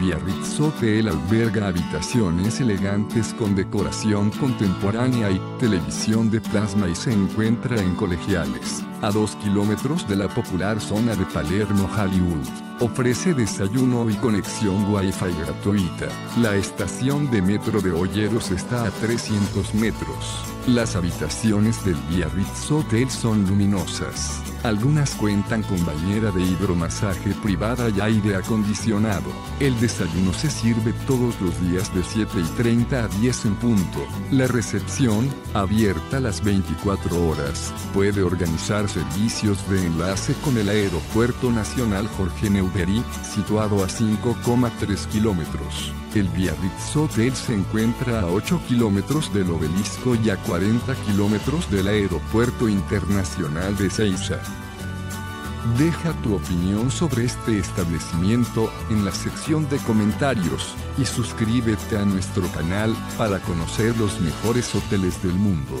Biarritz Hotel alberga habitaciones elegantes con decoración contemporánea y televisión de plasma y se encuentra en Colegiales, a 2 kilómetros de la popular zona de Palermo Hollywood. Ofrece desayuno y conexión Wi-Fi gratuita. La estación de metro de Olleros está a 300 metros. Las habitaciones del Biarritz Hotel son luminosas. Algunas cuentan con bañera de hidromasaje privada y aire acondicionado. El desayuno se sirve todos los días de 7 y 30 a 10 en punto. La recepción, abierta las 24 horas, puede organizar servicios de enlace con el Aeropuerto Nacional Jorge Newbery, situado a 5,3 kilómetros. El Biarritz Hotel se encuentra a 8 kilómetros del obelisco y a 40 kilómetros del Aeropuerto Internacional de Seiza. Deja tu opinión sobre este establecimiento en la sección de comentarios y suscríbete a nuestro canal para conocer los mejores hoteles del mundo.